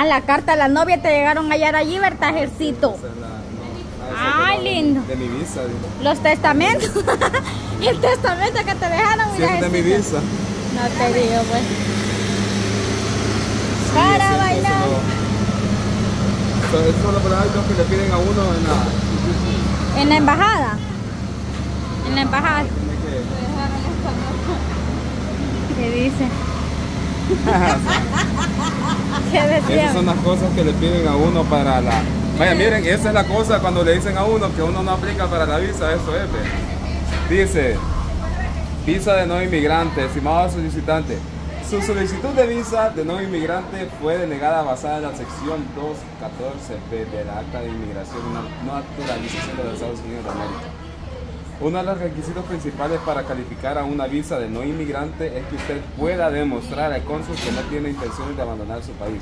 Ah, la carta a la novia te llegaron a hallar allí, ¿verdad, no, ah, Ay, de- lindo. De mi visa. Los testamentos. El testamento que te dejaron, Sí, mira, es de mi visa. No te digo, pues. Sí, Para es bailar. eso es solo para algo que le piden a uno en la... En la embajada. En la embajada. ¿Qué dice? ¿Qué Esas son las cosas que le piden a uno para la... Vaya, miren, esa es la cosa cuando le dicen a uno que uno no aplica para la visa, eso es. ve. Dice, visa de no inmigrante, estimado solicitante. Su solicitud de visa de no inmigrante fue denegada basada en la sección 214b de la Acta de Inmigración y no Naturalización de los Estados Unidos de América. Uno de los requisitos principales para calificar a una visa de no inmigrante es que usted pueda demostrar al cónsul que no tiene intenciones de abandonar su país.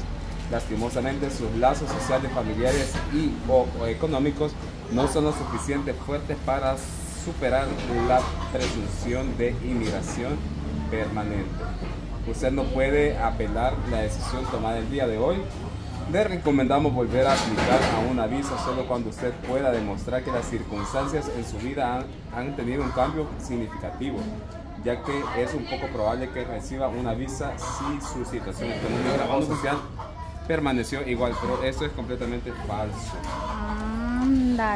Lastimosamente, sus lazos sociales, familiares y o, o económicos no son lo suficiente fuertes para superar la presunción de inmigración permanente. Usted no puede apelar la decisión tomada el día de hoy le recomendamos volver a aplicar a una visa solo cuando usted pueda demostrar que las circunstancias en su vida han, han tenido un cambio significativo, ya que es un poco probable que reciba una visa si su situación económica o social permaneció igual, pero eso es completamente falso.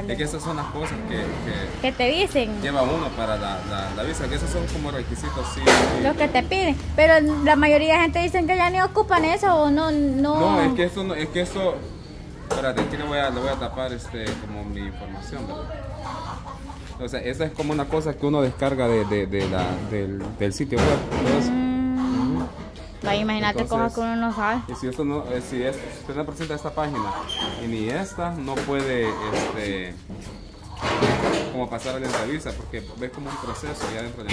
Es que esas son las cosas que, que ¿Qué te dicen? lleva uno para la, la- la visa, que esos son como requisitos, sí. sí. Lo que te piden. Pero la mayoría de gente dicen que ya ni ocupan eso o no. No, No, es que eso no, es que eso. Espérate, aquí le voy a, le voy a tapar este como mi información, ¿verdad? O sea, esa es como una cosa que uno descarga de, de, de la, del, del sitio web. Entonces, Mm, imagínate Entonces- cosas que uno no sabe. y si esto no, eh, si es, si usted no presenta esta página y ni esta, no puede este como pasar a la entrevista, porque ves como un proceso ya dentro de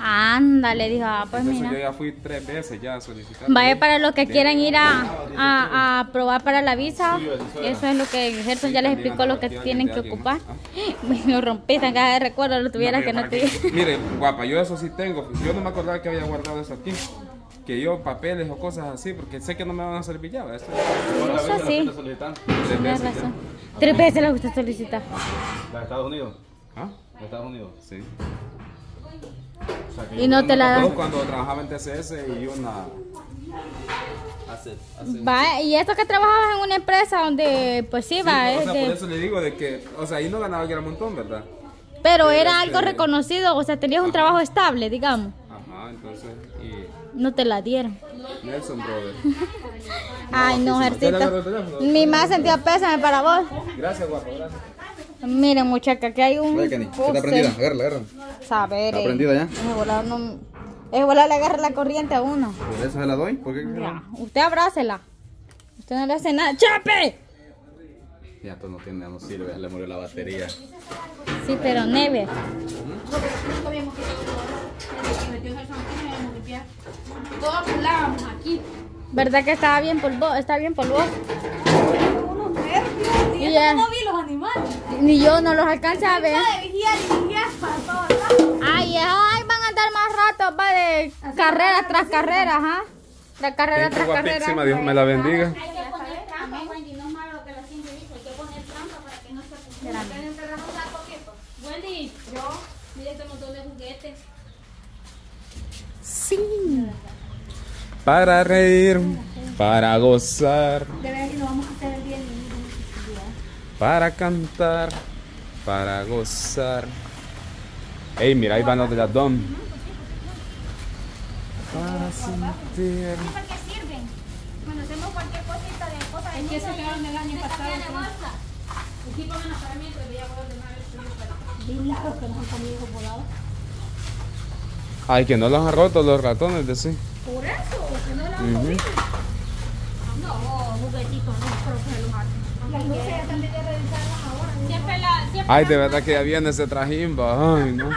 Ándale, dijo, ah, pues Entonces yo mira. ya fui tres veces ya a solicitar. Vaya para los que quieran ir a, a, a probar para la visa. Eso es lo que Gerson ya les explicó lo que tienen que ocupar. Me lo rompiste, en caja de recuerdo, lo tuvieras No, que no te Mire, guapa, yo eso sí tengo. Yo no me acordaba que había guardado eso aquí. Que yo papeles o cosas así, porque sé que no me van a servir ya. Eso sí, Tres tienes veces razón. Tres veces la usted solicita. ¿La de Estados Unidos? ¿Ah? ¿La de Estados Unidos? Sí. O sea, que Y no te la dan. cuando trabajaba en TCS y una. Hace, hace Va, y esto que trabajabas en una empresa donde, pues sí, Sí, va, o sea, de- por eso le digo de que, o sea, ahí no ganaba que era un montón, ¿verdad? pero era algo reconocido, o sea, tenías un trabajo estable, digamos. Ajá, entonces, y No te la dieron. Nelson Brother. Ay, no, sí, sí. ¿Usted le agarró el Ejercito. teléfono? Mi más sentido pésame para vos. Gracias, guapo, gracias. Miren, muchacha, que hay un. Kenny, ¿está prendida? Agárrala, agárrala. Saber. ¿Está eh. prendida ya? Ese volador no. Ese volador le agarra la corriente a uno. ¿Por eso se la doy? ¿Por qué? Ya, usted abrácela. Usted no le hace nada. ¡Chape! Ya, pues no tiene, no sirve, ya le murió la batería. Sí, pero neve. Todos hablábamos aquí. ¿Verdad que estaba bien polvo? Está bien. Unos nervios. Y Y ya. yo no vi los animales. Ni yo no los alcancé a ver. Ay, ay, van a andar más rato, va de carrera tras carrera, ajá. Tras carrera tras carrera. guapísima, Dios me la bendiga. Hay que poner trampa, Wendy. No es malo lo que la gente dice. Hay que poner trampa para que no se confunda. ¿Quieren enterrar un saco quieto? Wendy, yo. Mira este montón de juguetes. Sí. Para reír, para gozar, De ver si lo vamos a hacer el día del niño. para cantar, para gozar. Ey, mira, ahí van los de la DOM. Para sentir. ¿Para qué sirven? Cuando hacemos cualquier cosita de cosas. Es que se quedaron el año pasado. Aquí pongan voy a que han comido. Ay, que no los han roto los ratones de sí. Por eso, que no la han Ujú. comido. No, juguetitos, no creo que los hacen. Las luces ya también de revisarlas ahora. Siempre la. Siempre Ay, de verdad que ya viene ese trajín, va. Ay, no.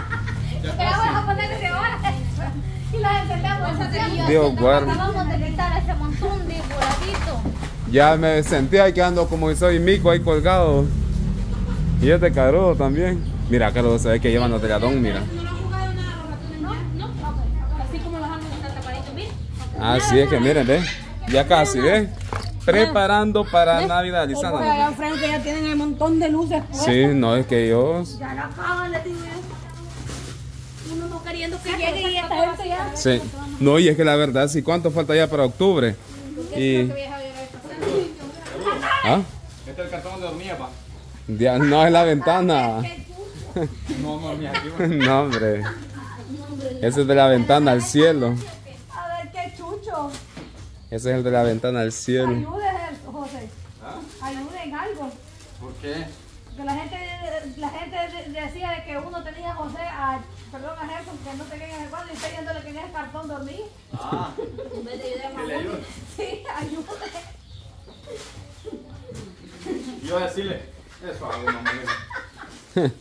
Pero vamos a ponerle ahora. Y las encendemos. Dios guarde. Acabamos de quitar ese montón de voladito. Ya me sentí ahí quedando como si soy mico ahí colgado. Y este carudo también. Mira, carudo se ve que llevan los de la DOM, mira. ¿No lo han jugado nada los ratones? No, no. Así como los han de estar tapaditos, mira. Ah, sí, es que miren, ve. Ya casi, ve. preparando para Navidad, allá Lisana. enfrente ya tienen el montón de luces puestas. Sí, no es que yo. Ya la acaban de. Uno no queriendo que llegue y esta gente ya. Sí. No, y es que la verdad, sí, ¿cuánto falta ya para octubre? Y. ¿Ah? Este es el cartón de hormiga, pa. Ya, no es la ventana. No, no, aquí, No, hombre. Ese es de la ventana al cielo. A ver qué chucho. Ese es el de la ventana al cielo. Ayuden, José. Ayuden algo. ¿Por qué? Que la gente, la gente de- decía de que uno tenía a José, a, perdón, a Gerson, que no qué en el cuadro, y está yéndole que en el cartón dormir. Ah, En vez de a. Sí, ayude. Yo decirle, eso hago, mamá.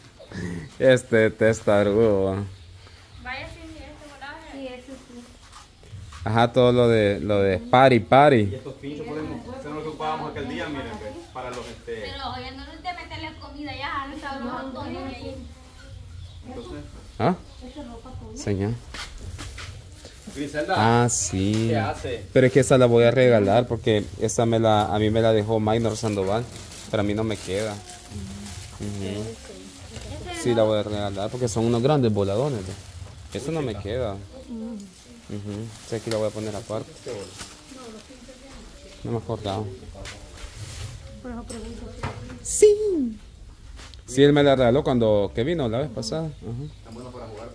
Este testarudo. Vaya sin este volado. Sí, eso sí. Ajá, todo lo de lo de party, Y party. estos pinchos podemos, eso es lo que ocupábamos aquel día, miren, pues, para los, este, Pero oye, no te meterle comida ya, no está los montones ahí. entonces, ¿Ah? Señor. Griselda, Ah, sí. ¿qué hace? Pero es que esa la voy a regalar porque esa me la, a mí me la dejó Minor Sandoval. Pero a mí no me queda. Ujú. Sí, la voy a regalar porque son unos grandes voladores. Eso no me queda. Ujú. Sí, aquí la voy a poner aparte. No me acordaba. Sí. Sí, él me la regaló cuando que vino la vez pasada. Tan bueno para jugar.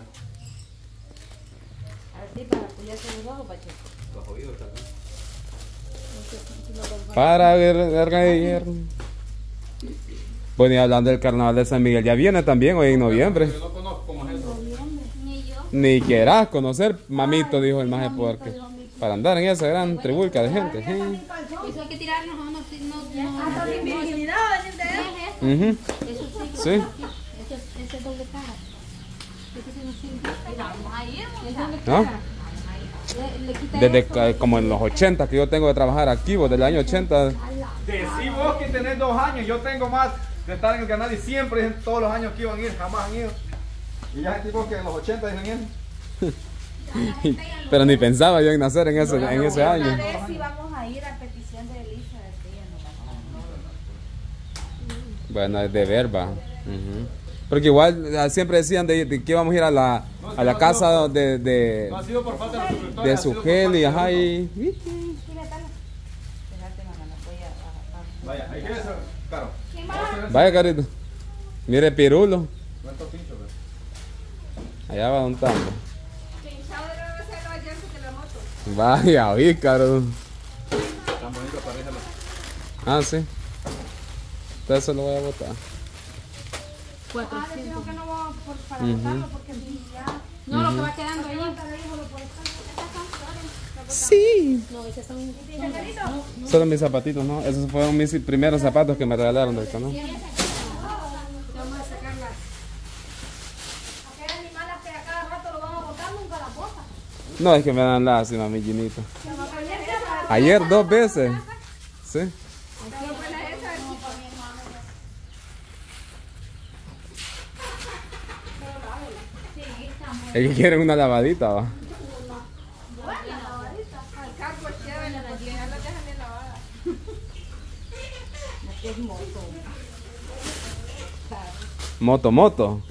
Para ver, reír. Bueno, y hablando del carnaval de San Miguel, ya viene también hoy en noviembre. Yo no conozco. Ni quieras conocer, mamito, dijo el maje, porque para andar en esa gran tribulca de gente. Eso hay que tirarnos a unos. No, no, Hasta virginidad, ¿entiendes? Ujú. Eso sí. Sí. Eso es, ese es doble cara. Ese sí no. Es ¿No? Desde eso. como en los 80 que yo tengo de trabajar aquí, vos del año 80. Decí vos que tenés dos años, yo tengo más de estar en el canal y siempre todos los años que iban a ir, jamás han ido. Y ya tipo que en los 80 dicen eso. Pero ni pensaba yo en nacer en ese, en ese año. A ver si vamos a ir a petición de Elisa de que Bueno, es de verba. Ujú. Porque igual siempre decían de, de que íbamos a ir a la, a la casa de, de, No ha sido por falta de su por gel y ajá y... No Vaya, ahí quieres ser caro. Vaya carito. Mire Pirulo. Allá va un tambo. Pinchado debe ser los ayer de la moto. Vaya, Ícaro. Tan bonito pareja la- Ah, sí. Entonces se lo voy a botar. Cuatro. Ah, le digo que no vamos por, para Ujú. botarlo porque ya. No, lo que va quedando ahí. Sí. No, esos son. Solo mis zapatitos, ¿no? Esos fueron mis primeros zapatos que me regalaron del canal. Vamos a sacarlas. Aquellas animales que a cada rato lo vamos a botar, nunca las botan. No, es que me dan lástima, mi Ginito. Ayer dos veces. Sí. Es que quieren una lavadita, va. Al campo es chévere, porque ya las dejan bien lavadas. Moto, moto.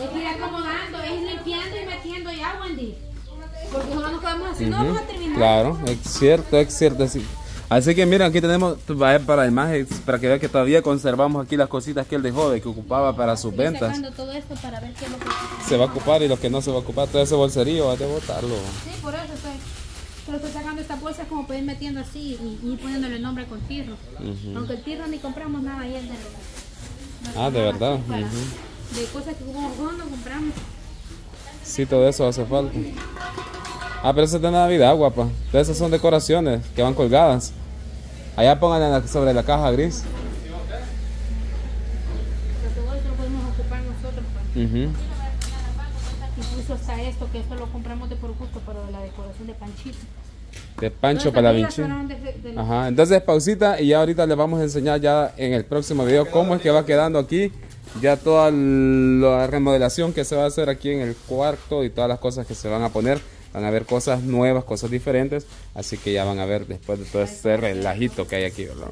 Es que ir acomodando, es limpiando y metiendo ya, Wendy. Porque así, no vamos a terminar. Claro, es cierto, es cierto. sí. Así que mira, aquí tenemos para imagen, para que vean que todavía conservamos aquí las cositas que él dejó de que ocupaba para sus Estoy ventas. sacando todo esto para ver qué es lo que. Se va a ocupar y lo que no se va a ocupar, todo ese bolserío, va a botarlo. Sí, por eso estoy. Solo estoy sacando estas bolsas como para ir metiendo así y, y poniéndole el nombre con tirro. Aunque el tirro ni compramos nada ahí es de Ah, de verdad. ujú. de cosas que como cuando compramos. Sí, todo eso hace falta. Ah, pero eso es de Navidad, guapa. Todas esas son decoraciones que van colgadas. Allá pongan sobre la caja gris. Pero todo eso lo podemos ocupar nosotros. pues. Ujú. Incluso hasta esto, que esto lo compramos de por gusto, pero de la decoración de Panchito. De Pancho para la Ajá, entonces pausita y ya ahorita les vamos a enseñar ya en el próximo video cómo es que va quedando aquí. Ya toda la remodelación que se va a hacer aquí en el cuarto y todas las cosas que se van a poner Van a ver cosas nuevas, cosas diferentes. Así que ya van a ver después de todo este relajito que hay aquí, ¿verdad?